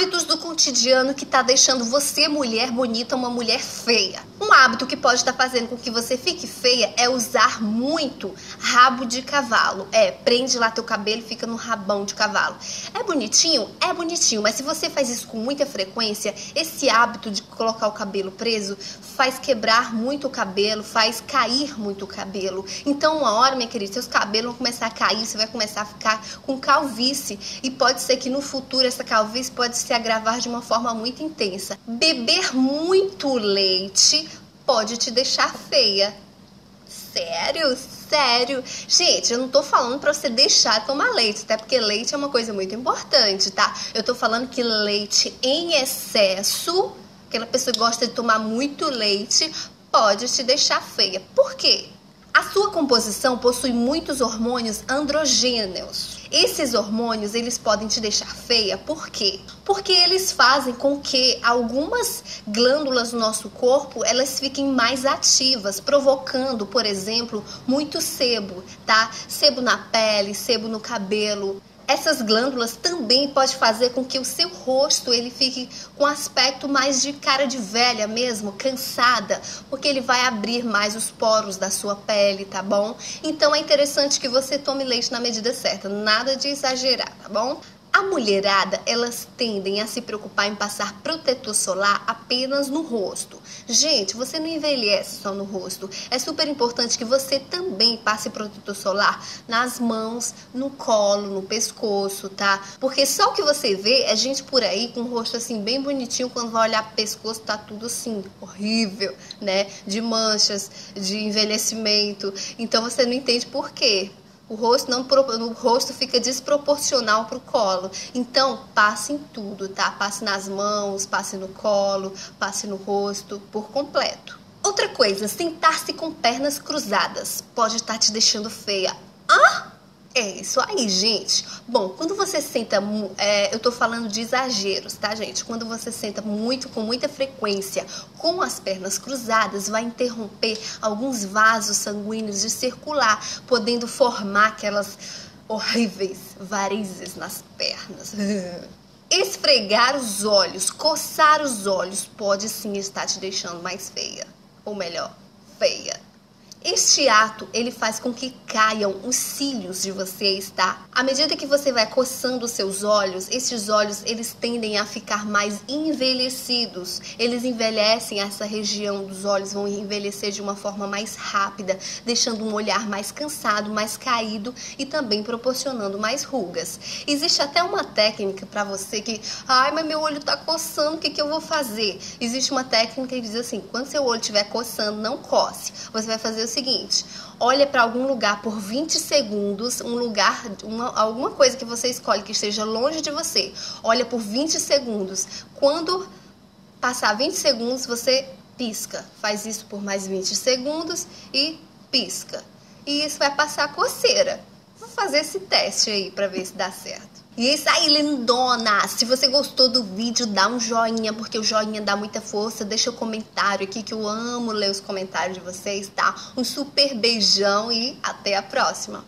Hábitos do cotidiano que tá deixando você, mulher bonita, uma mulher feia. Um hábito que pode estar tá fazendo com que você fique feia é usar muito rabo de cavalo. É, prende lá teu cabelo e fica no rabão de cavalo. É bonitinho? É bonitinho, mas se você faz isso com muita frequência, esse hábito de colocar o cabelo preso faz quebrar muito o cabelo, faz cair muito o cabelo. Então, uma hora, minha querida, seus cabelos vão começar a cair, você vai começar a ficar com calvície e pode ser que no futuro essa calvície pode se agravar de uma forma muito intensa. Beber muito leite pode te deixar feia. Sério? Sério? Gente, eu não tô falando pra você deixar de tomar leite, até porque leite é uma coisa muito importante, tá? Eu tô falando que leite em excesso, aquela pessoa que gosta de tomar muito leite, pode te deixar feia. Por quê? A sua composição possui muitos hormônios androgêneos. Esses hormônios, eles podem te deixar feia, por quê? Porque eles fazem com que algumas glândulas do nosso corpo, elas fiquem mais ativas, provocando, por exemplo, muito sebo, tá? Sebo na pele, sebo no cabelo. Essas glândulas também pode fazer com que o seu rosto ele fique com aspecto mais de cara de velha mesmo, cansada, porque ele vai abrir mais os poros da sua pele, tá bom? Então é interessante que você tome leite na medida certa, nada de exagerar, tá bom? A mulherada, elas tendem a se preocupar em passar protetor solar apenas no rosto. Gente, você não envelhece só no rosto. É super importante que você também passe protetor solar nas mãos, no colo, no pescoço, tá? Porque só o que você vê é gente por aí com o rosto assim bem bonitinho, quando vai olhar pescoço tá tudo assim horrível, né? De manchas, de envelhecimento. Então você não entende por quê o rosto não o rosto fica desproporcional para o colo. Então, passe em tudo, tá? Passe nas mãos, passe no colo, passe no rosto por completo. Outra coisa, sentar-se com pernas cruzadas pode estar te deixando feia. Ah? É isso aí, gente. Bom, quando você senta, é, eu tô falando de exageros, tá, gente? Quando você senta muito, com muita frequência, com as pernas cruzadas, vai interromper alguns vasos sanguíneos de circular, podendo formar aquelas horríveis varizes nas pernas. Esfregar os olhos, coçar os olhos, pode sim estar te deixando mais feia. Ou melhor, feia. Este ato, ele faz com que caiam os cílios de vocês, tá? À medida que você vai coçando os seus olhos, esses olhos, eles tendem a ficar mais envelhecidos. Eles envelhecem, essa região dos olhos vão envelhecer de uma forma mais rápida, deixando um olhar mais cansado, mais caído e também proporcionando mais rugas. Existe até uma técnica para você que, ai, mas meu olho tá coçando, o que, que eu vou fazer? Existe uma técnica que diz assim, quando seu olho estiver coçando, não coce. Você vai fazer seguinte: olha para algum lugar por 20 segundos, um lugar, uma, alguma coisa que você escolhe que esteja longe de você. Olha por 20 segundos. Quando passar 20 segundos, você pisca. Faz isso por mais 20 segundos e pisca. E isso vai passar coceira. Vou fazer esse teste aí para ver se dá certo. E é isso aí, lindona! Se você gostou do vídeo, dá um joinha, porque o joinha dá muita força. Deixa o um comentário aqui, que eu amo ler os comentários de vocês, tá? Um super beijão e até a próxima!